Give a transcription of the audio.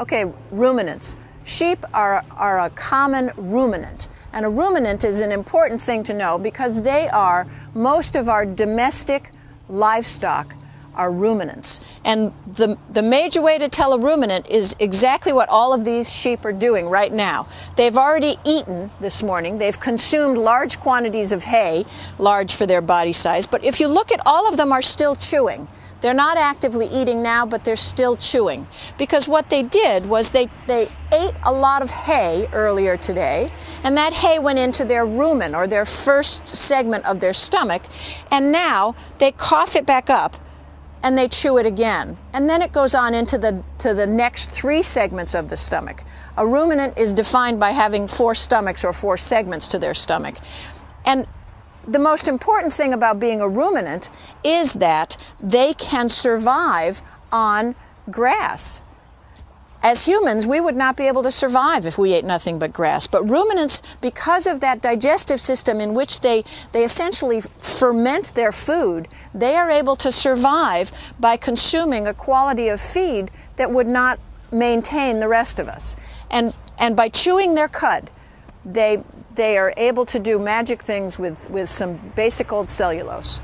Okay, ruminants. Sheep are, are a common ruminant. And a ruminant is an important thing to know because they are most of our domestic livestock are ruminants. And the, the major way to tell a ruminant is exactly what all of these sheep are doing right now. They've already eaten this morning, they've consumed large quantities of hay, large for their body size, but if you look at all of them are still chewing. They're not actively eating now, but they're still chewing. Because what they did was they, they ate a lot of hay earlier today, and that hay went into their rumen, or their first segment of their stomach, and now they cough it back up and they chew it again. And then it goes on into the, to the next three segments of the stomach. A ruminant is defined by having four stomachs or four segments to their stomach. And the most important thing about being a ruminant is that they can survive on grass. As humans, we would not be able to survive if we ate nothing but grass. But ruminants, because of that digestive system in which they, they essentially ferment their food, they are able to survive by consuming a quality of feed that would not maintain the rest of us. And, and by chewing their cud, they, they are able to do magic things with, with some basic old cellulose.